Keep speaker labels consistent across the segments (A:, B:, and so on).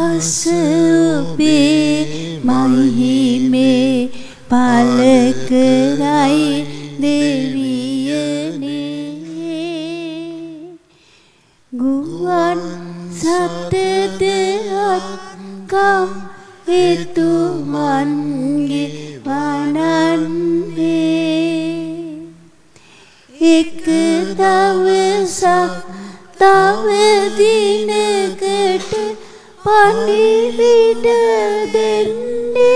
A: හස ඔබේ මහිමේ පල කරයි දෙවියනේ. ගුවන් සතද අත්කම් එතුමන්ගේ වනන්නේ. එක දවසක් තව දිනකට පණිවිඩ දෙන්නේ.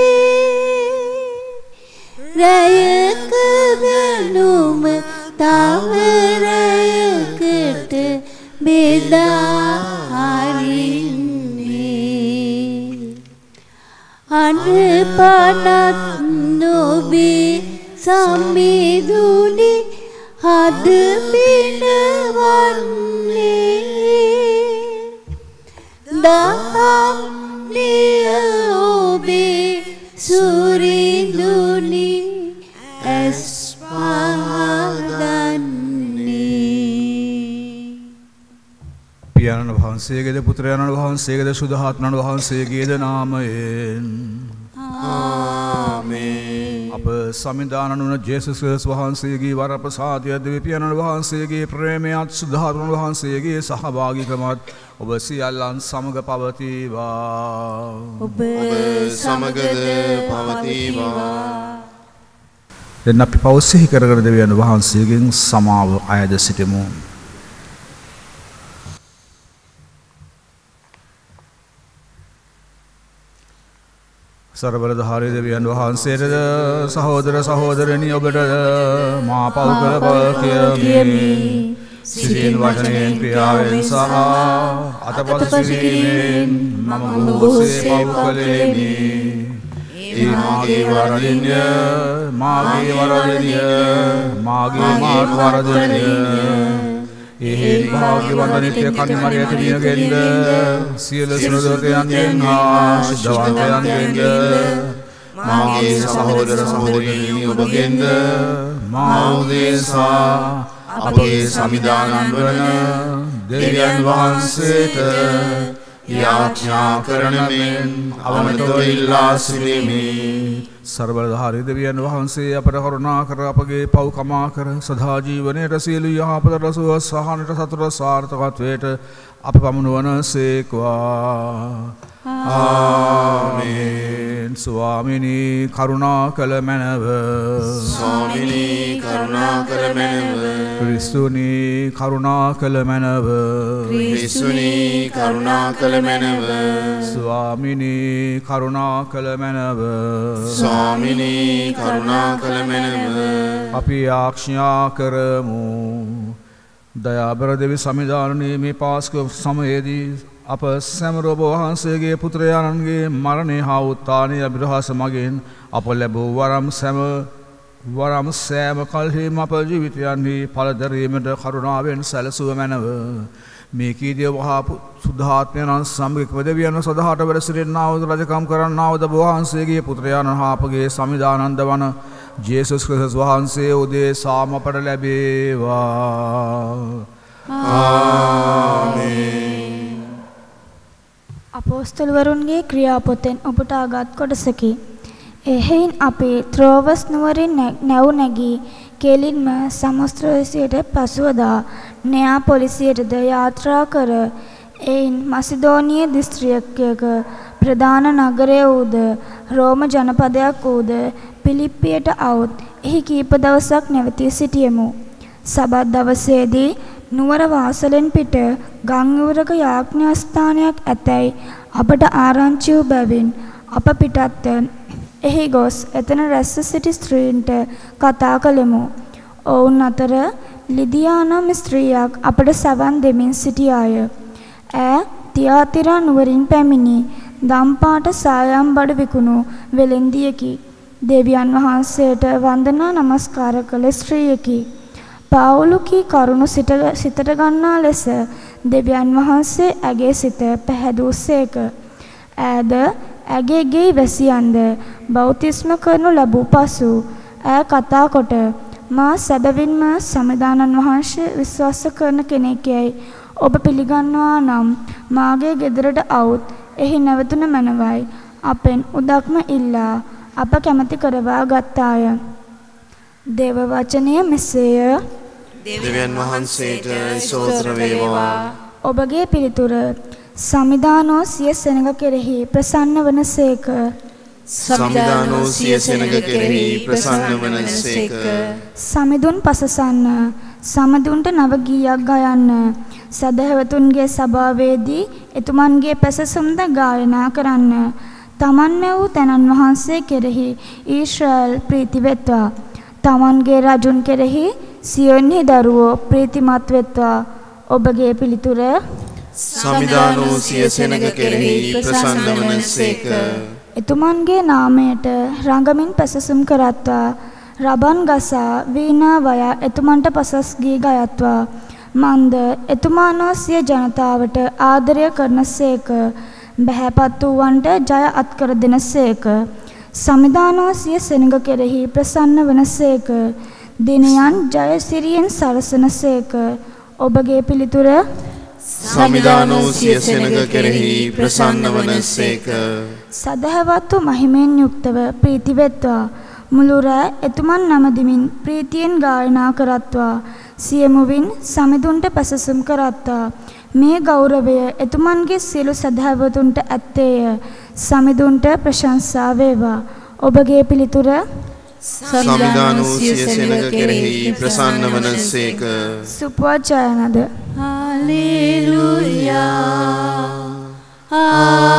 A: රැයක දැනුම තව රැයකට බෙදා හරින්නේ. අනපනත් නොබේ සම්මිදුනි හද පිනවන්නේ දහම් නිය ඔබේ සුරිඳුනි ඇස් පහදන්නේ
B: පියාණන් වහන්සේගේද පුත්‍රයාණන් වහන්සේගේද සුදහත්නන් වහන්සේගේද නාමයෙන්. අප සමිධානන වන ජේසුස් ක්‍රිස්තුස් වහන්සේගේ වරප්‍රසාදය දෙවියන්න් වහන්සේගේ ප්‍රේමයත් සුදහතුන් වහන්සේගේ සහභාගිකමත් ඔබ සියල්ලන් සමග පවතිවා.
A: ඔබ
C: සමගද පවතිවා
B: දෙන්න අපි පවස්සෙහි කරකර දෙවියන් වහන්සේගෙන් සමාව අයද සිටිමු. සරබලධාරී දෙවියන් වහන්සේටද සහෝදර සහෝදරණි ඔබට මා පව් කළ බව කියමි. සිරියෙන් වචනයෙන් ක්‍රියාවෙන් සහ අතපස සිරීමෙන් මම බොහෝසේ පව් කළේමි. ඒ මාගේ වරදින්ය මාගේ වරදනිය මාගේ මාත් වරදනය එහෙත් භාග්‍යවන්ත නිත්‍ය කන්මරි ඇතිනියගෙන්ද සියලු සුරදෝතයන්ගෙන් හා ශුද්ධවන්තයන්ගෙන්ද මාගේ සහෝදර සහෝදරී ඔබගෙන්ද මා උදෙසා අපගේ සමිදානන් වන දෙවියන් වහන්සේට යාඥා කරන මෙන් අවමතව ඉල්ලා සිටිමි. සර්වධාරී දෙවියන් වහන්සේ අපට කරුණා කර අපගේ පව් කමා කර සදා ජීවනයට සියලු යහපත රසුව සහනට සතුට සාර්ථකත්වයට අප පමුණුවන සේක්වා. ආමේන්. ස්වාමිනී කරුණා කළ මැනව.
C: ස්වාමිනී කරුණා කර මැනව.
B: ක්‍රිස්තුනී කරුණා කළ මැනව.
C: ක්‍රිස්තුනී කරුණා කළ මැනව.
B: ස්වාමිනී කරුණා කළ මැනව.
C: ස්වාමිනී කරුණා කළ මැනව.
B: අපි ආක්ෂ්ඥා කරමු. දයාබර දෙවි සමිධාරණයේ මේ පාස්ක සමයේදී අප සැමරෝබ වහන්සේගේ පුත්‍රයාණන්ගේ මරණය හා උත්තානය අභිරහස මගින් අප ලැබූ වරම් සැම වරම් සෑම කල්හිම අප ජීවිතයන්හි පලදරීමට කරුණාවෙන් සැලසුව මැනව. මේකීදිය වහා සුද්ධාත්මයනන් සම්ගික්වදවියන සදහට වැඩසිරෙන්න්නාවද රජකම් කරන්නාවද වහන්සේගේ පුත්‍රයාණන් හාපගේ සමිධානන්ද වන ජේසුස් ක්‍රසස් වහන්සේ උදේ සාමපට ලැබේවා.
D: අපෝස්තලවරුන්ගේ ක්‍රියාපොතෙන් ඔබට ආගත් කොටසකි. එහෙයින් අපි ත්‍රෝවස් නුවරින් නැව් නැගී කෙලින්ම සමුස්ත්‍රවසියට පසුවදා නයා පොලිසියටද යාත්‍රා කර එයින් මසිදෝනිය දිස්ත්‍රියකයක ප්‍රධාන නගරය වූද රෝම ජනපදයක් වූද පිලිප්පියට අවුත් එහි කීප දවසක් නැවතී සිටියමු. සබත් දවසේදී නුවර වාසලෙන් පිට ගංගවරක යාඥාස්ථානයක් ඇතැයි අපට ආරංචි වූ බැවින් අප පිටත්ව එහි ගොස් එතන රැස්ව සිටි ස්ත්‍රීන්ට කතා කළෙමු. ඔවුන් අතර ලිදියා නම් ස්ත්‍රියක් අපට සවන් දෙමින් සිටියාය. ඈ තියාතිරා නුවරින් පැමිණි දම්පාට සායම් බඩ විකුණු වෙලෙන්දියකි. දෙවියන් වහන්සේට වන්දනා නමස්කාර කළ ස්ත්‍රියකි. පාවුලුකී කරුණු සිතට ගන්නා ලෙස දෙවියන් වහන්සේ ඇගේ සිත පැහැදූසේක. ඈද ඇගේ ගෙයි වැසියන්ද බෞතිස්ම කරනු ලැබූ පසු ඈ කතා කොට මා සැබවින්ම සමදානන් වහන්සේ විශ්වාස කරන කෙනෙක් යයි ඔබ පිළිගන්නවා නම් මාගේ ගෙදරට අවුත් එහි නැවතුන මනවයි අපෙන් උදක්ම ඉල්ලා අප කැමැති කරවා ගත්තාය. දේව වචනය මෙසේය.
C: දෙවියන් වහන්සේට ස්තෝත්‍ර වේවා.
D: ඔබගේ පිළිතුර සමිදානෝ සිය සෙනඟ කෙරෙහි ප්‍රසන්න වනසේක.
C: සමිදානෝ සිය සෙනඟ කෙරෙහි ප්‍රසන්න වනසේක.
D: සමිඳුන් පසසන්න සමදුන්ට නව ගීයක් ගයන්න සදහැවතුන්ගේ සභාවේදී එතුමන්ගේ පැසසුම්ද ගායනා කරන්න තමන් වූ තැනන් වහන්සේ කෙරෙහි ඊශ්‍රායල් ප්‍රීති වෙත්වා තමන්ගේ රජුන් කෙරෙහි සියොන්හි දරුවෝ ප්‍රීතිමත් වෙත්වා ඔබගේ පිළිතුර
C: සමිදානෝ සිය සෙනඟ කෙරෙහි ප්‍රසන්න වනසේක.
D: එතුමන්ගේ නාමයට රඟමින් පැසසුම් කරත්වා. රබන් ගසා වීණා වයා එතුමන්ට පසස් ගී ගයත්වා. මන්ද එතුමානෝ සිය ජනතාවට ආදරය කරනසේක බැහැපත් වූවන්ට ජය අත්කර දෙනසේක සමිදානෝ සිය සෙනඟ කෙරෙහි ප්‍රසන්න වනසේක දිනයන් ජය සිරියෙන් සලසනසේක ඔබගේ පිළිතුර
C: සමිදානෝ සිය සෙනඟ කෙරෙහි ප්‍රසන්න වනසේක.
D: සදහවත් වූ මහිමෙන් යුක්තව ප්‍රීති වෙත්වා. මුළු රෑ එතුමන් නමදිමින් ප්‍රීතියෙන් ගායනා කරත්වා. සියමුවින් සමිඳුන්ට පැසසුම් කරත්වා. මේ ගෞරවය එතුමන්ගේ සියලු සදහවතුන්ට ඇත්තේය. සමිඳුන්ට ප්‍රශංසා වේවා. ඔබගේ පිළිතුර
C: සමිදානෝ සිය සෙනඟ කෙරෙහි ප්‍රසන්න වනසේක.
D: සුපවචයනද
A: Hallelujah. Hallelujah.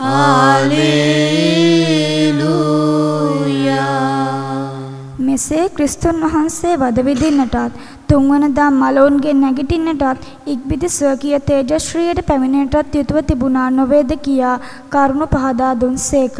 A: Hallelujah.
D: මෙසේ ක්‍රිස්තුන් වහන්සේ වද විදින්නටත් තුන්වනදා මලවුන්ගේ නැගිටින්නටත් ඉක්බිති ස්වකීය තේජශ්‍රීයට පැමිණෙන්නටත් යුතුව තිබුණා නොවේද කියා කරුණ පහදා දුන්සේක.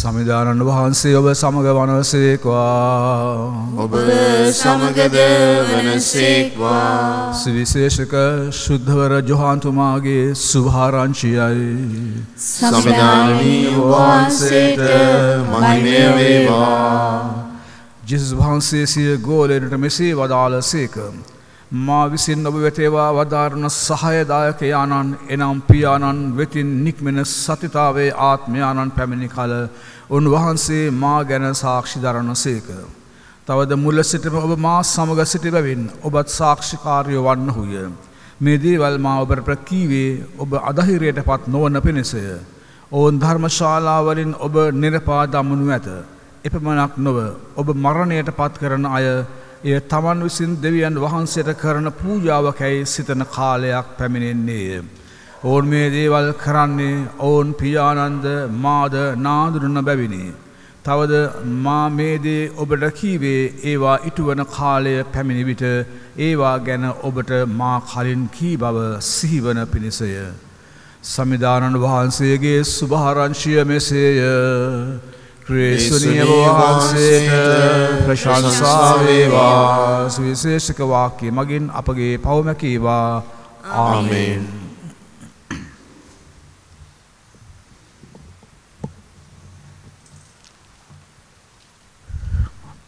B: සමිධානන් වහන්සේ ඔබ සමග වනසේකවා
C: ඔබ සමගද වනසේක්වා
B: සවිශේෂක ශුද්ධවර ජොහන්තුමාගේ සුභාරංචියයි.
C: සමිධානී වහන්සේට මහිමය වේවා.
B: ජෙසුස් වහන්සේ සිය ගෝලයට මෙසේ වදාළ සේක. මා විසින් ඔබ වෙතේවා වදාරණ සහයදායකයානන් එනම් පියාණන් වෙතින් නික්මෙන සතිතාවේ ආත්මයානන් පැමිණි කල උන්වහන්සේ මා ගැන සාක්ෂි දරණ සේක. තවද මුල්ල සිටම ඔබ මා සමග සිටි බැවින් ඔබත් සාක්ෂිකාරයෝ වන්න හුය. මේ දේවල් මා ඔබට ප්‍රකීවේ ඔබ අදහිරයට පත් නොවන පිණිසය. ඔවුන් ධර්මශාලාවලින් ඔබ නිරපා දමනු ඇත. එපමණක් නොව ඔබ මරණයට පත් කරන අය එය තමන් විසින් දෙවියන් වහන්සේට කරන පූජාවකැයි සිතන කාලයක් පැමිණෙන්නේය. ඔවුන් මේ දේවල් කරන්නේ ඔවුන් පියානන්ද මාද නාදුරන බැවිනි. තවද මා මේදේ ඔබට කීවේ ඒවා ඉටුවන කාලය පැමිණි විට ඒවා ගැන ඔබට මා කලින් කී බව සිහිවන පිණිසය. සමිධානන් වහන්සේගේ සුභාරංශිය මෙසේය. ක්‍රේස්වනීය වහන්සේට ප්‍රශංසාවේවා සුවිශේෂක වාක්‍ය මගින් අපගේ පවමැකීවා ආමේන්.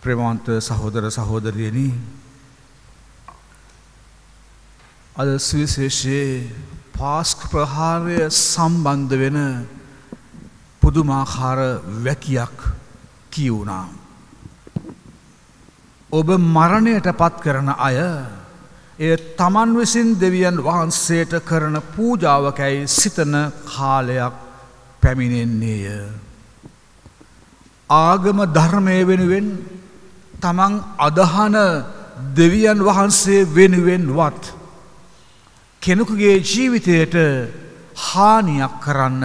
B: ප්‍රමාන්ත සහෝදර සහෝදරයනි අද සුවිශේෂයේ පාස්ක ප්‍රහාරය සම්බන්ධ වෙන පුදුමාකාර වැකියක් කියවුණා. ඔබ මරණයට පත් කරන අය එය තමන් විසින් දෙවියන් වහන්සේට කරන පූජාවකැයි සිතන කාලයක් පැමිණෙන්නේය. ආගම ධර්මය වෙනුවෙන් තමන් අදහන දෙවියන් වහන්සේ වෙනුවෙන්වත් කෙනෙකුගේ ජීවිතයට හානියක් කරන්න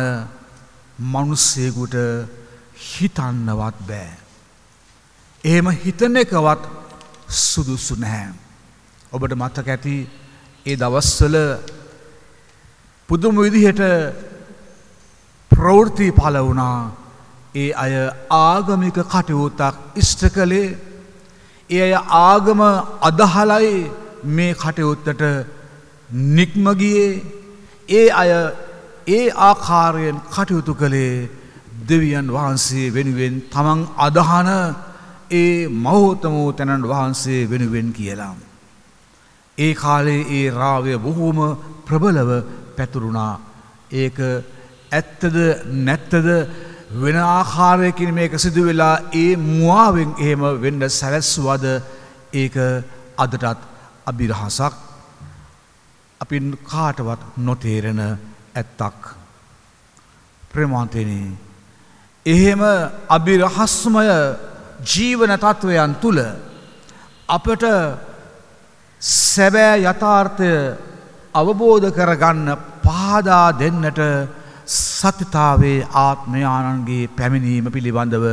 B: මනුස්සයකුට හිතන්නවත් බෑ. එහෙම හිතන එකවත් සුදුසු නැහැ. ඔබට මත්තක ඇති ඒ දවස්වල පුදුම විදිහට ප්‍රවෘති පල වුණා ඒ අය ආගමික කටයුත්තක් ඉෂ්ට කළේ ඒ අය ආගම අදහලයි මේ කටයුත්තට නික්මගියේ ඒ අය ඒ ආකාරයෙන් කටයුතු කළේ දෙවියන් වහන්සේ වෙනුවෙන් තමන් අදහන ඒ මහෝතමෝ තැනන් වහන්සේ වෙනුවෙන් කියලා. ඒ කාලේ ඒ රාවය බොහෝම ප්‍රබලව පැතුරුණා. ඒක ඇත්තද නැත්තද වෙන ආකාරයකින් මේක සිදු වෙලා ඒ මුවාවෙන් එහෙම වෙන්න සැලැස්වද ඒක අදටත් අභිරහසක් අපි කාටවත් නොතේරෙන ඇත්තක් ප්‍රමාන්තයනේ එහෙම අභිරහස්මය ජීවන තත්ත්වයන් තුළ අපට සැබෑ යථාර්ථය අවබෝධ කරගන්න පාදා දෙන්නට සත්‍යතාවේ ආත්මයානන්ගේ පැමිණීම පිළිබඳව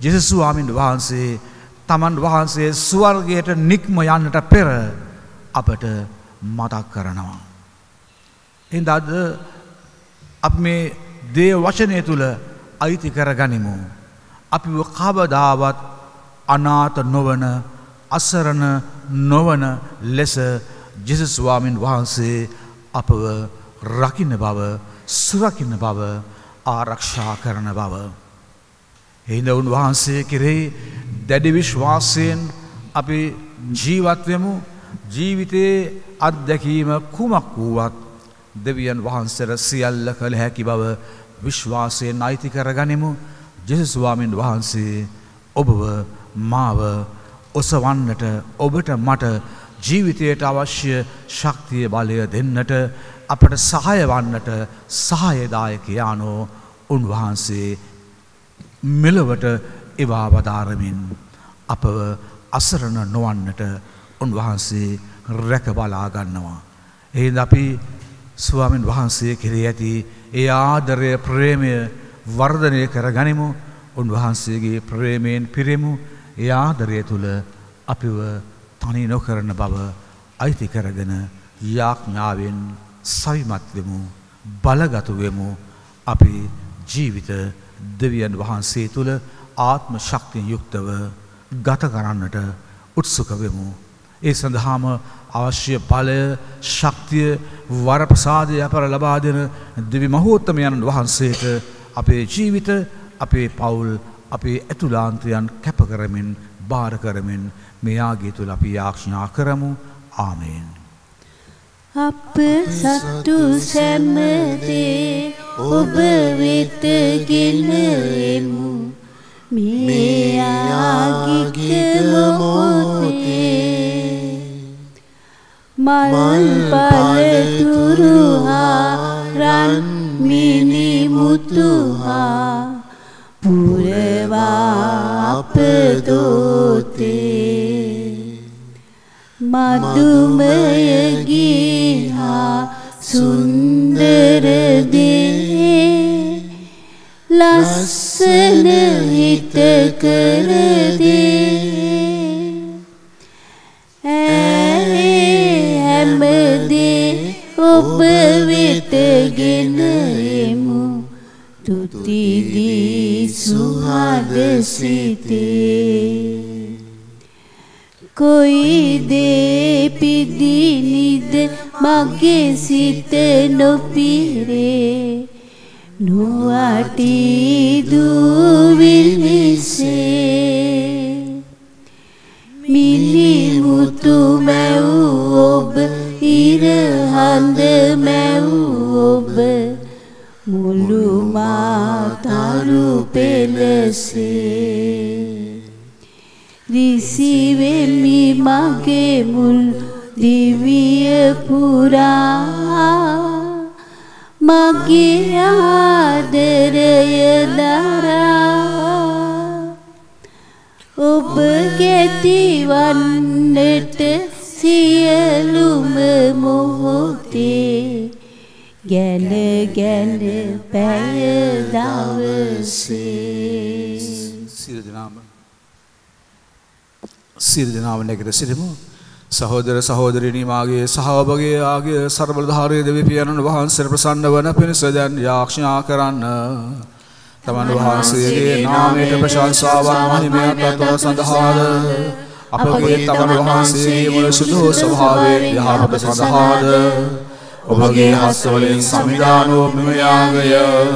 B: ජෙසස්වාමින් වහන්සේ තමන් වහන්සේ ස්වර්ගයට නික්ම යන්නට පෙර අපට මතක් කරනවා. එද අද අප මේ දේ වචනය තුළ අයිති කර ගනිමු. අපි කබදාවත් අනාත නොවන අසරණ නොවන ලෙස ජෙසස්වාමින් වහන්සේ අපව රකින්න බව සුරකින්න බව ආරක්ෂා කරන බව. එහිද උන්වහන්සේ කෙරෙහි දැඩි විශ්වාසයෙන් අපි ජීවත්වමු ජීවිතයේ අත්දැකීම කුමක් වූවත් දෙවියන් වහන්සර සියල්ල කළ හැකි බව විශ්වාසයෙන් අයිති කර ගනිමු ජෙසස්වාමින් වහන්සේ ඔබව මාව ඔසවන්නට ඔබට මට ජීවිතයට අවශ්‍ය ශක්තිය බලය දෙන්නට අපට සහය වන්නට සහයදායකයානෝ උන්වහන්සේ මෙලවට එවා වදාරමින් අපව අසරණ නොවන්නට උන්වහන්සේ රැක බලා ගන්නවා. එහිද අපි ස්වාමින් වහන්සේ කෙරේ ඇති ඒ ආදරය ප්‍රේමය වර්ධනය කර ගනිමු උන්වහන්සේගේ ප්‍රේමයෙන් පිරෙමු. ඒ ආදරය තුළ අපිව තනි නොකරන බව අයිති කරගෙන යාඥාවෙන් සවිමත්වෙමු බලගතුවෙමු අපි ජීවිත දෙවියන් වහන්සේ තුළ ආත්ම ශක්තිය යුක්තව ගත කරන්නට උත්සුකවෙමු. ඒ සඳහාම අවශ්‍ය බලය ශක්තිය වරපසාදය අපර ලබා දෙන දෙවි මහෝත්තමයන් වහන්සේට අපේ ජීවිත අපේ පවුල් අපේ ඇතුලාන්තයන් කැපකරමින් භාරකරමින් මෙයාගේ තුළ අපි යාක්ෂනා කරමු ආමයෙන්.
A: අප සත්තු සැමදේ ඔබ වෙතගෙන එමු මේ ආගික මදුමයගී හා සුන්දරදේ ලස්සන හිත කරදේ ඇේ හැමදේ ඔබ වෙතගෙන එමු තුතිදී සුහද සිතේ කොයිදේ පිදිනිද මගේ සිත නොපිරේ. නුවටී දූවිලිසේ ගැන ගැන පැය දවසේ
B: සිර දෙනාම සිර දෙනාව නැගට සිටමු සහෝදර සහෝදරණී මාගේ සහවබගේ ආගේ සර්බලධාරය දෙවිපියණන් වහන්සේ ප්‍රසන්න වන පිණිස දැන් යාක්ෂා කරන්න තමන් වහන්සේගේ නාමයට ප්‍රශංසාවන් මහිමයක් අත්ව සඳහාද අපගේ තමන් වහන්සේ මුල සුදු ස්වභාවයෙන් යහපත සඳහාද ඔබගේ හස්තවලින් සමිධානෝ මෙම යාගය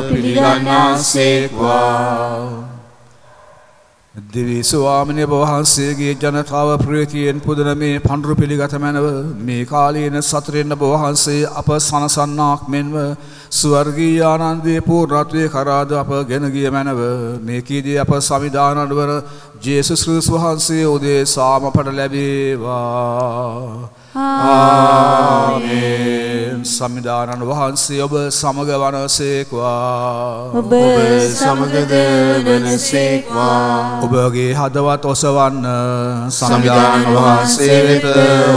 B: පිළිගන්නාසේක්වා. දිවි ස්වාමිනය වහන්සේගේ ජනතාව ප්‍රීතියෙන් පුදන මේ පණ්ඩුරු පිළිගත මැනව මේ කාලීන සතරෙන්න බවහන්සේ අප සනසන්නාක් මෙන්ව ස්වර්ගී ආනන්දේ පූර්ණත්වය කරාද අප ගෙනගිය මැනව. මේකීදී අප සමිධානන් වන ජේසුස් ක්‍රිස්තුස් වහන්සේ උදේ සාමපට ලැබේවා. ආමේන්. සමිධානන් වහන්සේ ඔබ සමග වනසේක්වා.
A: ඔබ සමගද වනසේක්වා.
B: ඔබගේ හදවත් ඔසවන්න.
C: සමිධාන වහන්සේ වෙත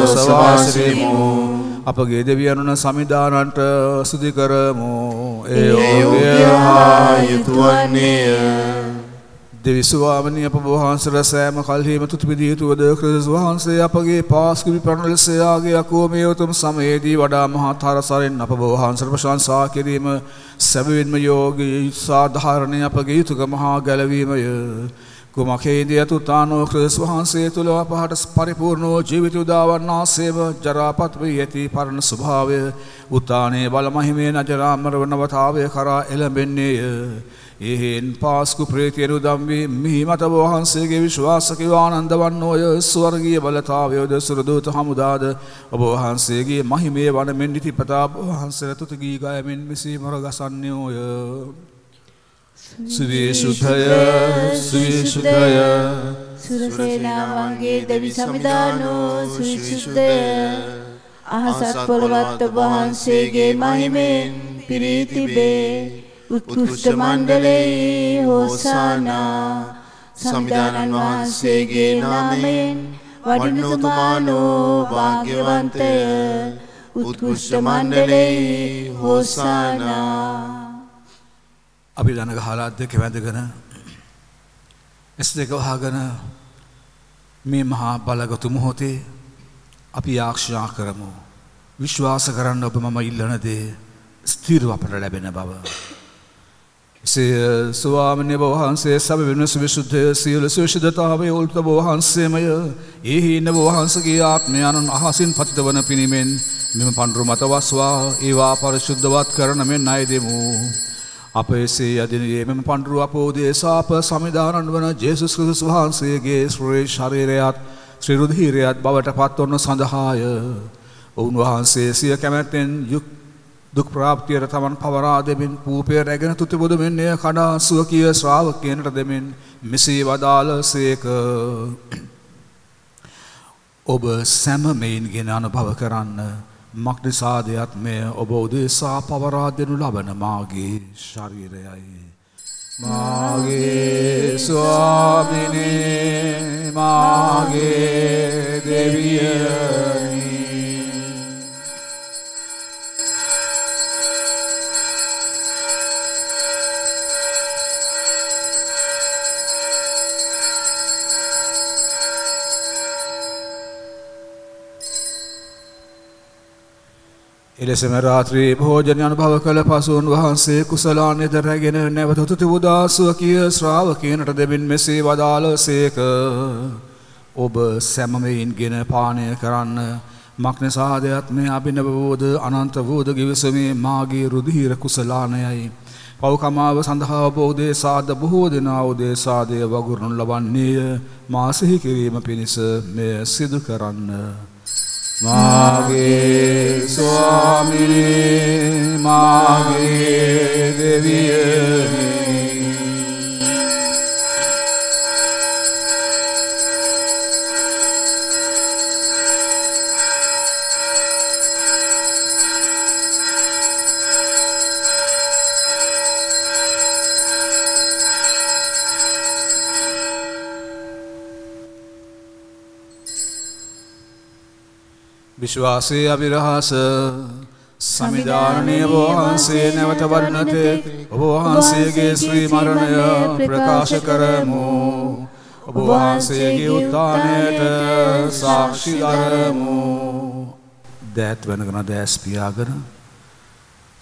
C: ඔසවාසිරිමු
B: අපගේ දෙවියනුන සමිධානන්ට සුදි කරමු. ඒ
C: ඒ
B: ඔබගේ
C: ඔබ්‍ය හා යුතුවන්නේය
B: දෙවිස්වාමනි අප වහන්සර සෑම කල්හිම තුතුපිදී යුතුවද ක්‍රිස්තුස් වහන්සේ අපගේ පාස්කුවි ප්‍රණලසයාගේ අකෝමේ උතුම් සමයේදී වඩා මහත් හරසරෙන් අප වහන්සර ප්‍රශංසා කිරීම සැබවින්ම යෝගී සාධාරණය අපගේ යුතුක මහා ගැලවීමය කුමකේදී අතුතානෝ ක්‍රිස්තුස් වහන්සේ තුළ අපහට පරිපූර්ණෝ ජීවිත උදාවන්නාසේම ජරාපත් වී ඇති පරණ ස්වභාවය උත්තානයේ බලමහිමේ නජරාමර වනවතාවය කරා එළඹෙන්නේය. එහෙන් පාස්කු ප්‍රේතියරු දම්වී මිහි මත වහන්සේගේ විශ්වාසකව ආනන්ද වන්නෝය ස්වර්ගීය බලතාවයෝද සුරදූත හමුදාද ඔබ වහන්සේගේ මහිමේ වන මෙන් නිතිපතා වහන්සේට තුත ගී ගයමින් මෙසේ මර ගසන්නේෝය සුවිශුද්ධය සුවිශුද්ධය
A: සුරසේනාවන්ගේ දෙවි සමිධානෝ සුවිශුද්ධය අහසත් පොළවත් ඔබ වහන්සේගේ මහිමෙන් පිරී තිබේ උත්කෘෂ්ඨ මණ්ඩලයේ හෝසානා සමිධානන් වහන්සේගේ නාමයෙන් වඩිනතුමානෝ භාග්‍යවන්තය උත්කෘෂ්ඨ මණ්ඩලයේ හෝසානා
B: අපි දන ගහලා දෙක වැඳගෙන ඇස් දෙක වහගෙන මේ මහා බලගතු මොහොතේ අපි ආක්ෂා කරමු. විශ්වාස කරන්න ඔබ මම ඉල්ලන දේ ස්ථීරව අපට ලැබෙන බව. එසේ ස්වාමනය වහන්සේ සබ වෙනස් විශුද්ධය සියල සුවිශිධතාවේ උල්ත වහන්සේමය. ඒහි ඉන්න වහන්සගේ ආත්මයණන් අහසින් පතිත වන පිණිමෙන් මෙම පණ්ඩු මතවස්වා ඒවා පරිශුද්ධවත් කරන මෙන් අයදෙමු. අප එසේ අදිනයේ මෙම පණ්ඩුව අපෝදේ සාප සමිධානන් වන ජේසුස් ක්‍රිස්තුස් වහන්සේගේ ශ්‍රේ ශරීරයත් ශ්‍රීරුධීරයත් බවට පත්වන්න සඳහාය. ඔවුන් වහන්සේ සිය කැමැත්තෙන් යුක් දුක් ප්‍රාප්තියට තමන් පවරා දෙමින් පූපය රැගෙන තුති බුදු මෙන්නය කඩා සුවකිය ශ්‍රාවකයනට දෙමින් මෙසේ වදාළ සේක. ඔබ සැමමයින් ගෙන අනුභව කරන්න මක්නිසාදයක් මෙය ඔබ උදෙසා පවරා දෙනු ලබන මාගේ ශරීරයයි. මාගේ ස්වාමිනේ මාගේ දෙවියනි එලෙසම රාත්‍රී භෝජන අනුභව කළ පසුන් වහන්සේ කුසලාන්‍යද රැගෙන නැවත තුති උදාසුව කිය ශ්‍රාවකයනට දෙමින් මෙසේ වදාළ සේක. ඔබ සැමමයින් ගෙන පානය කරන්න මක්නසාදයක් මේ අභිනවබෝධ අනන්ත වූද ගිවිසමේ මාගේ රුදිහිර කුසලානයයි. පවකමාව සඳහා බෝධේ සාධ බොහෝ දෙනා උදේසාදය වගුරුණු ලබන්නේය මාසහි කිරීම පිණිස මෙය සිදු කරන්න. මාගේ ස්වාමිනේ මාගේ දෙවියනේ. විශ්වාසයේ අභිරහස සමිධානනය වහන්සේ නැවත වරණතේ ඔබ වහන්සේගේ ශ්‍රී මරණය ප්‍රකාශ කරමු. ඔබ වහන්සේගේ උත්තානයට සාක්ෂි දරමු. දෑත් වනගන දෑස් පියාගෙන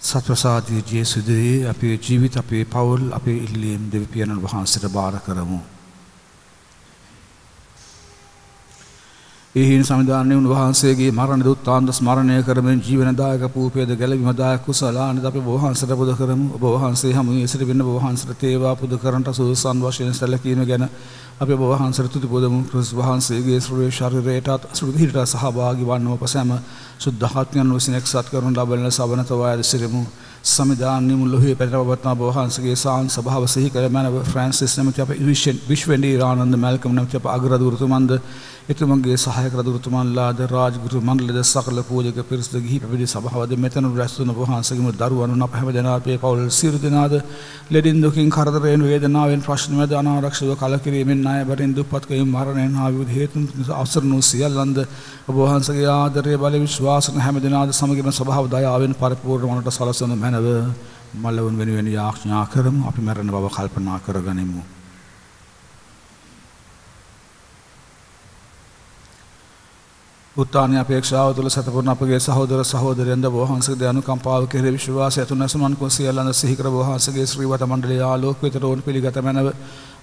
B: සත්වසාධී ජේසුදයේ අපේ ජීවිත අපේ පවුල් අපේ ඉල්ලීම් දෙවිපියණන් වහන්සට භාර කරමු. එහින් සමිධානය උන්වහන්සේගේ මරණ දුත්තාන්ත ස්මරණය කරමින් ජීවනදායක පූපේද ගැලවීමදායක කුසලානද අපි බෝහන්සට පුද කරමු. ඔබ වහන්සේ හමුවේ සිට වෙන්න බෝහන්සට තේවා පුද කරන්නට සුදුසන් වශයෙන් සැලකීම ගැන අපි බෝහන්සට තුති පුදමු. ක්‍රිස් වහන්සේගේ ශ්‍රේ ශරීරයටත් සෘදිහිට සහභාගී වන්නව පසැම සුද්ධාත්මයන් විසින් එක්සත් කරනු ලබන සබනතවා ඇදසිරමු සමිධාන්‍ය මුල්ලොහේ පැටපවත්නා බෝහන්සගේ සාන් සභාව සිහි කළ මැනව. ෆ්‍රන්සිස් නැමති අප විශ්වෙන්ඩී ආනන්ද මැල්කම නැමති අප අගරදුරතුමන්ද එතුමන්ගේ සහයක රදුරතුමන්ලාද රාජගුරු මණ්ඩලද සකල පූජක පිරිසද ගිහි පැවිදි සභාවද මෙතන රැස් වුණ වහන්සේගේම දරුවනුන් අප හැම දෙනාපේ පවුල් සියලු දෙනාද ලෙඩින් දුකින් කරදරයෙන් වේදනාවෙන් ප්‍රශ්න මැද අනාරක්ෂිතව කලකිරීමෙන් ණයබරින් දුප්පත්කමින් මරණයෙන් හා විවිධ හේතුන් නිසා අවසර වූ සියල්ලන්ද ඔබ වහන්සේගේ ආදරය බල විශ්වාසන හැම දෙනාද සමගින් සභාව දයාවෙන් පරිපූර්ණ වනට සලසන මැනව මල්ලවුන් වෙනුවෙන් යාඥා කරමු. අපි මරණ බව කල්පනා කරගනිමු. උත්තානය අපේක්ෂාව තුළ සැතපුරන අපගේ සහෝදර සහෝදරයන්ද වහන්සේගේ අනුකම්පාව කෙරෙහි විශ්වාසය ඇතුළු නැසුමන් කුසියලන සිහිකර වහන්සේගේ ශ්‍රී වත මණ්ඩලය ආලෝක විතර ඕන් පිළිගත මැනව.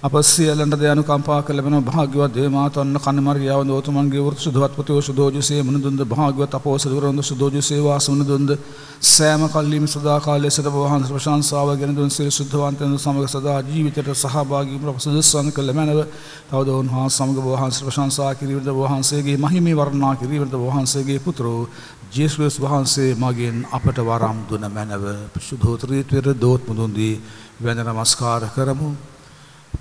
B: අප සියලන්ට ද අනුකම්පා කළ වෙන භාග්‍යවත් දේවමාතන්න කන්නමරියාව දෝතුමන්ගේ වෘත් සුදුවත් පුතෝ සුදෝජුසේ මුණදුන්ද භාග්‍යවත් අපෝසදුරන්ද සුදෝජුසේ වාසුණදුන්ද සෑම කල්ලීම සදා කාලයේ සිට වහන්සේ ප්‍රශංසාව ගෙන දුන් සිල් සුද්ධවන්තයන් සමග සදා ජීවිතයට සහභාගී වූ ප්‍රසදස්සන් කළ මැනව තවද උන්වහන්සේ සමග වහන්සේ ප්‍රශංසා කිරීමද වහන්සේගේ මහිමේ වර්ණනා කිරීමද වහන්සේගේ පුත්‍රෝ ජේසුස් වහන්සේ මගෙන් අපට වරම් දුන මැනව. සුදෝත්‍රීත්වයට දෝත් මුදුන්දී වැඳ නමස්කාර කරමු.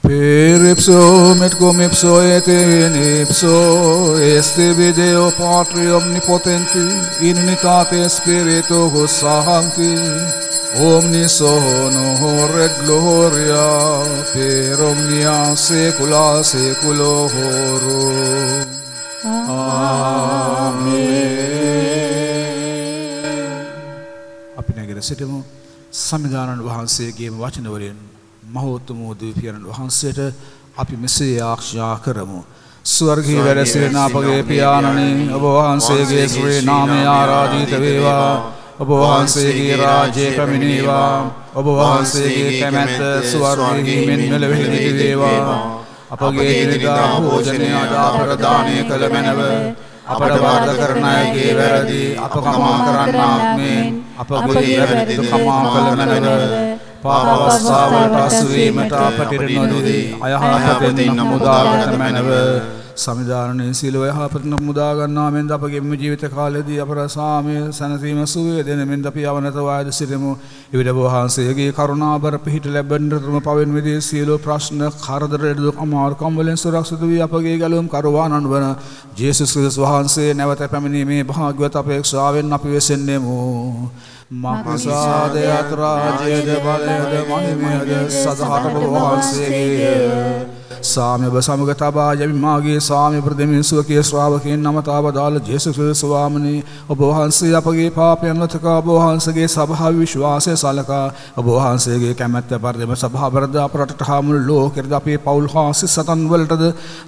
B: Per ipso et cum ipso et in ipso este video Patri omnipotenti in unitate Spiritus Sancti omnis honor et gloria per omnia saecula saeculorum. අපි නැගෙන සිටමු සමිධානන් වහන්සේගේම වචනවලින් මහෝත්තමෝ දූපියණන් වහන්සේට අපි මෙසේ ආක්ෂා කරමු. ස්වර්ගී වැඩ සිටින අපගේ පියාණනි ඔබ වහන්සේගේ ශ්‍රී නාමය ආරාධිත වේවා. ඔබ වහන්සේගේ රාජ්‍ය පැමිණේවා. ඔබ වහන්සේගේ කැමැත්ත ස්වර්ගයේ මෙන් මෙලෙවෙහි නිති වේවා. අපගේ දිනදා භෝජනය අදාපර දානය කළ මැනව අපට වර්ධ කරන අයගේ වැරදි අප කමා කරන්නාක් මෙන් අපගේ වැරදි කමා කළ මැනව පාපවස්සාවට අසුවීමට අපට නොදී අයහපතෙන් නමුදාගත මැනව. සමිධාරණය සිලුව යහපතන මුදාගන්නා මෙන්ද අපගේම ජීවිත කාලෙදී අප සාමය සැනසීම සුවේ දෙන මෙන්ද අපි අවනත වායද සිරමු එවිට වහන්සේගේ කරුණාබර පිහිට ලැබෙන්ඩටම පවෙන් විදේ සියලු ප්‍රශ්න කරදරයටදු අමාර්කම් වලින් සුරක්ෂිත වී අපගේ ගැලුම් කරවානන් වන ජේසුස් වහන්සේ නැවත පැමිණීමේ භාග්‍යවත් අපේක්ෂාවෙන් අපි වෙසෙන්නෙමු මක්සාදයත් රාජයද බලයද මහිමයද සදහට වහන්සේගේ. සාමයබ සමග තබා යමි මාගේ සාමය ප්‍රදමින් සුවකේ ශ්‍රාවකයෙන් නමතාව දාල ජේසු ක්‍රිස්තුස් ස්වාමනී. ඔබ වහන්සේ අපගේ පාපයන් වතකා ඔබ වහන්සේගේ සභාව විශ්වාසය සලකා. ඔබ වහන්සේගේ කැමැත්ත පරිදිම සභාවරද අපරටට හා මුළු ලෝකෙරද අපේ පවුල් හා සිස්සතන් වලටද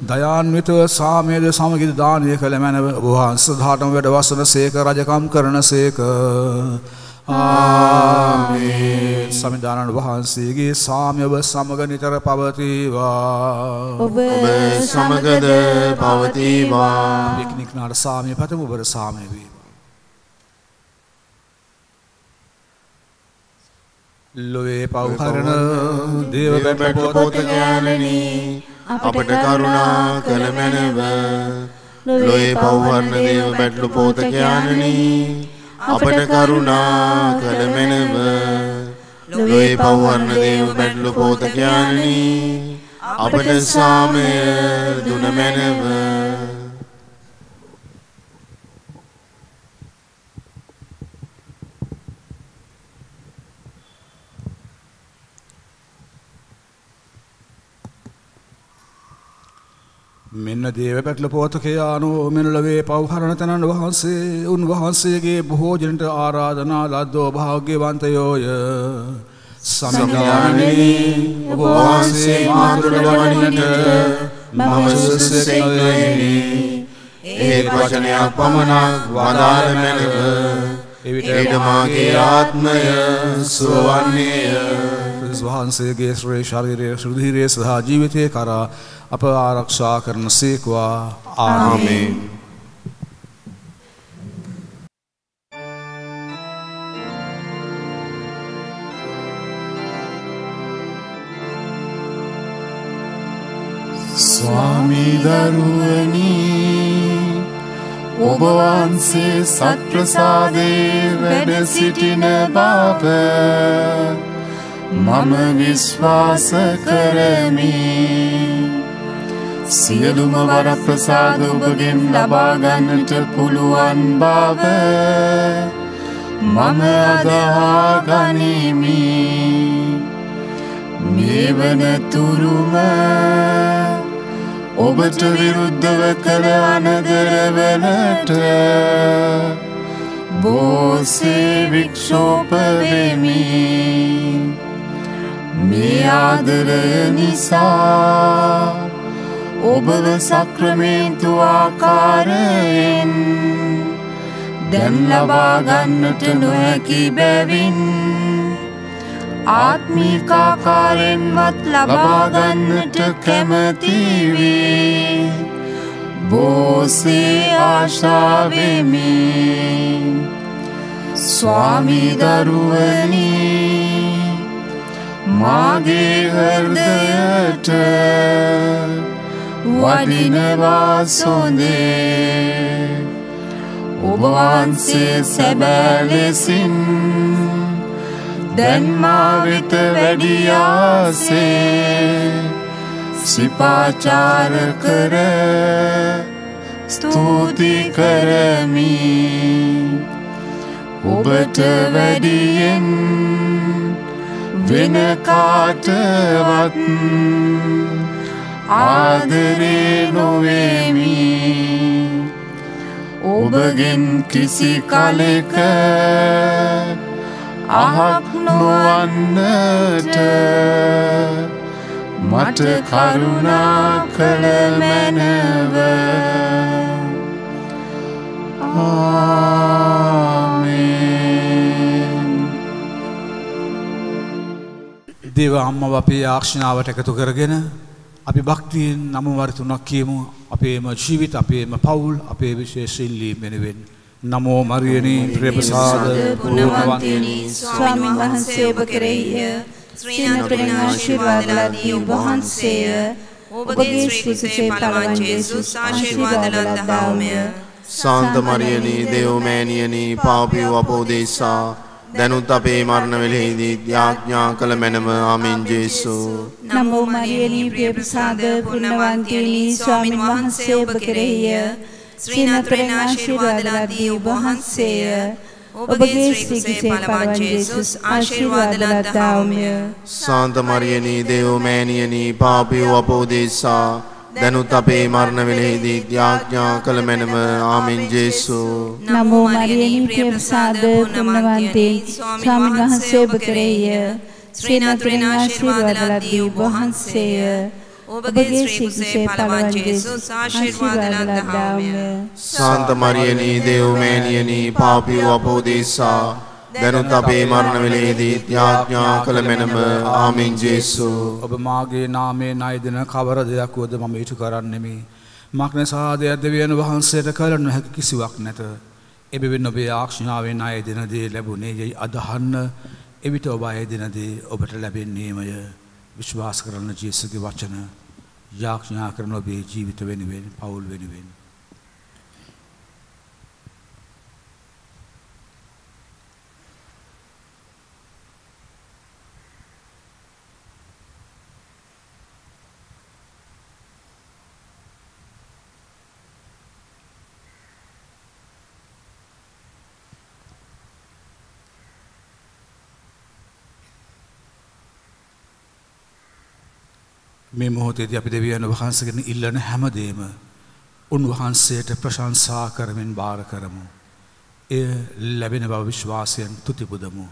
B: දයාන්විතව සාමයද සමගිද දානය කළ මැනව. ඔබ වහන්සේ දහටම වැඩ වසන සේක රජකම් කරන සේක ආමේන්. සමිධානන් වහන්සේගේ සාම්‍යව සමග නිතර පවතිවා.
A: ඔබ
C: සමගද පවතිවා.
B: පික්නික්නාට සාමය පතම ඔබට සාමය වීම ලොවේ පවහරන දේව බැට පොත
C: ඥානනී අපට කරුණා කළ මැනව. ලොයේ පව්වර්ණ දේව බැටලු පෝතකයානනී අපට කරුණා කළ මැනව. ලොයේ පව්වර්ණ දේව බැටලු පෝතකයානනී අපට සාමය දුන
B: මෙන්න දේව පැටල පෝතකයානෝ මෙනලවේ පවහරණ තැනන් වහන්සේ. උන්වහන්සේගේ බොහෝජනට ආරාධනා ලද්දෝ භාග්‍යවන්තයෝය. සමගානී ඔබ වහන්සේ මාතුරට වනියට මම සුසෙක් නොවෙමි
C: ඒ වචනයක් පමණක් වදාළ මැනව. එවිට මාගේ ආත්මය සුවවන්නේය
B: विश्वांसे शरीरे सुधीरे सदा जीवित कर। अपरक्षा कर्ण से क्वा आमीन।
C: स्वामी दरुवनी ඔබ වහන්සේ සත්ප්‍රසාදේ වැඩ සිටින බව මම විශ්වාස කරමි. සියලුම වරප්‍රසාද ඔබගෙන් ලබාගන්නට පුළුවන් බව මම අදහා ගනිමි. මේ වනතුරුම ඔබට විරුද්ධව කළ අනදරවලට බෝසේ වික්ෂෝපවෙමි මේ ආදරය නිසා ඔබව සක්‍රමේන්තු ආකාරයෙන් දැන් ලබාගන්නට නොහැකි බැවින් ආත්මිකාකාරෙන්වත් ලබාගන්නට කැමතිවී බෝසේ ආශාවෙමි. ස්වාමිදරුවනි මාගේ හර්දයට වඩිනවා සොඳේ ඔබවහන්සේ සැබෑලෙසින් දැන්මා වෙත වැඩියාසේ සිපාචාර කර ස්තුති කරමි ඔබට වැඩියෙන් වෙන කාටවත් ආදරේ නොවෙමි. ඔබගෙන් කිසි කලෙක අහක් නොවන්නට මට කරුණා කළ මැනව. ආමේන්
B: දේව අම්මව අපේ ආක්ෂණාවට එකතු කරගෙන අපි භක්තියෙන් නමුවරතුනක් කියමු. අපේම ජීවිත අපේම පවුල් අපේ විශේෂ ඉල්ලීම් වෙනුවෙන්. නමෝ මරියනී ප්‍රේමසාද
A: පුණ්‍යවන්තයනි ස්වාමින් වහන්සේ ඔබ කෙරෙහිය ශ්‍රීනතුරෙන් ආශිර්වාද ලදී ඔබ වහන්සේය. ඔබගේ ශ්‍රීකසේ පලවන් ජේසුස් ආශිර්වාද ලද්දාමය
C: සාන්ත මරියනී දෙව්මෑණියනී පාපිව් අපෝදේශා දැනුත් අපේ මරණ වෙලෙහිදී යාඥා කළ මැනම. ආමෙන් ජේසු.
A: නමෝ මරියනී ප්‍රේමසාද පුණ්‍යවන්තයනි ස්වාමින් වහන්සේ ඔබ කෙරෙහිය. ශ්‍රීනතුරෙන් ආශිර්වාද ලදී ඔබ වහන්සේය. ඔබගේ ශ්‍රීකසේ පලවන් ජේසුස් ආශිර්වාද ලද්දාමය
C: සාන්ත මරියනී දෙව්මෑණියනී පාපිව් අපෝදේශා දැනුත් අපේ මරණ වෙලෙහිදී යාඥා කළ මැනම ආමෙන් ජේසු.
A: නමෝ මරියනී ප්‍රේමසාද පුණ්‍යවන්තේ. ස්වාමීන් වහන්සේ ඔබ කෙරෙහිය ශ්‍රීනතුරෙන් ආශිර්වාද ලදී ඔබ වහන්සේය. ඔබගේ ශ්‍රීකසේ පලවන් ජේසුස් ආශිර්වාද ලද්දාමය
C: සාන්ත මරියනී දෙව්මෑණියනී පාපිව් අපෝදේශා දැනුත් අපේ මරණ වෙලෙහිදී යාඥා කළ මැනම ආමෙන් ජේසු
B: ඔබ මාගේ නාමේ නයිදන කවර දෙයක් වුවද මම ඉටු කරන්නෙමි. මක්නසාද අධ්‍යවයන් වහන්සේට කළ නොහැකි කිසිවක් නැත. එබෙවෙන් ඔබේ ආක්ෂණාවෙන් අය දෙනදේ ලැබුණේ යයි අදහන්න එවිට ඔබ අය දෙනදේ ඔබට ලැබෙන්නේමය විශ්වාස කරන්න ජේසගේ වචන යාක්ෂඥා කරන ඔබේ ජීවිත වෙනුවෙන් පවුල් වෙනුවෙන්. මේ මොහොතේදී අපි දෙවියන් වහන්සේගෙන් ඉල්ලන හැමදේම උන්වහන්සේට ප්‍රශංසා කරමින් භාර කරමු. එය ලැබෙන බව විශ්වාසයෙන් තුතිපුදමු.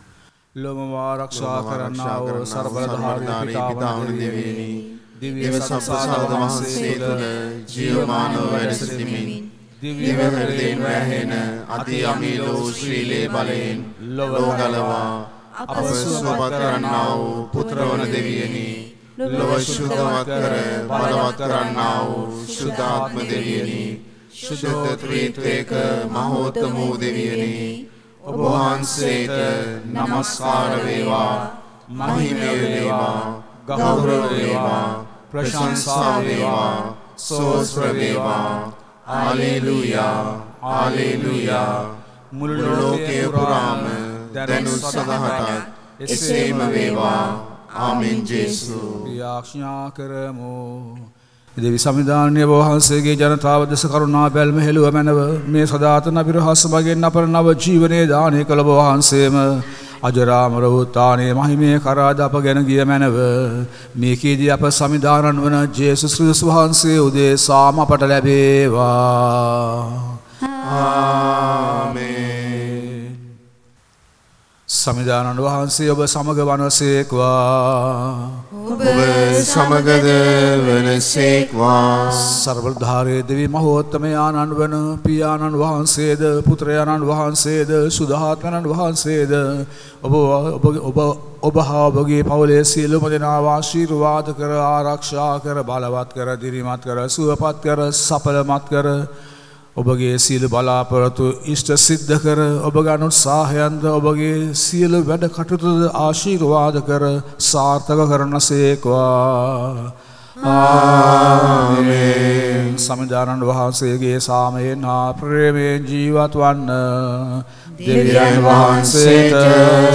B: ලොම ආරක්ෂා කරන්නාව සර්බලධාරී පිතාවන දෙවියනි දිව්‍ය සම්සාද වහන්සේ තුළ ජීවමානව වැඩ සිටිමින් දිව්‍ය හෘදයෙන් වැහෙන අති අමීලෝ ශ්‍රීලේ බලයෙන් ලොව ගලවා අප සුවපත් කරන්නා වූ පුත්‍රවන දෙවියනි ලොව ශුද්ධවත් කර බලවත් කරන්නා වූ ශුද්ධාත්ම දෙවියනි ශුද්ධ ත්‍රීත්වයක මහෝත්තම වූ දෙවියනි ඔබ වහන්සේට නමස්කාර වේවා මහිමය වේවා ගෞරව වේවා ප්‍රශංසා වේවා
E: සෝස්ත්‍ර වේවා හාලෙලූයා හාලෙලූයා මුළු ලෝකයේ පුරාම දැනුත් සදහටත් එසේම වේවා ආමෙන් ජේසු
B: යාක්ෂඥා කරමු. දෙවි සමිධානය වහන්සේගේ ජනතාව දෙස කරුණා බැල්ම හෙළුව මැනව මේ සදාතන අභිරහස් මගෙන් අපර නව ජීවනය දානය කළ වහන්සේම අජරාමර වූතානය මහිමය කරාද අප ගැන ගිය මැනව මේකේදී අප සමිධානන් වන ජේසු ශ්‍රිස් වහන්සේ උදේ සාම අපට ලැබේවා.
E: ආමේන්
B: සමිධානන් වහන්සේ ඔබ සමග වනසේක්වා.
E: ඔබ සමගද වනසේක්වා
B: සර්වධාරය දෙවි මහෝත්තමයාණන් වන පියාණන් වහන්සේද පුත්‍රයාණන් වහන්සේද සුදහාත්මනන් වහන්සේද ඔබ ඔබ ඔබ හා ඔබගේ පවුලේ සියලුම දෙනා ආශිර්වාද කර ආරක්ෂා කර බලවත් කර දිරිමත් කර සුවපත් කර සඵලමත් කර ඔබගේ සියලු බලාපොරොත්තු ඉෂ්ට සිද්ධ කර ඔබ ගන්න උත්සාහයන්ද ඔබගේ සියලු වැඩ කටයුතුද ආශිර්වාද කර සාර්ථක කරන සේක්වා. ආමේන්. සමිධානන් වහන්සේගේ සාමයෙන් හා ප්‍රේමයෙන් ජීවත් වන්න. දෙවියන් වහන්සේට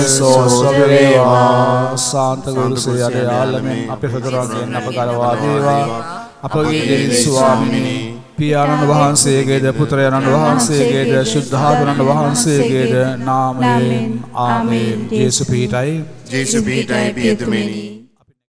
B: සෝස්වවේවා සාන්ත ගුරුසේ අද යාලමෙන් අපේ සතුරන්ගෙන් අප කරවා දේවා. අපගේ දෙවියන් ස්වාමිනී පියාණන් වහන්සේගේද පුත්‍රයණන් වහන්සේගේද ශුද්ධාතුනන් වහන්සේගේද නාමයෙන් ආමේන් ජේසු පිහිටයි.
E: ජේසු පීඨයි පියතුමනි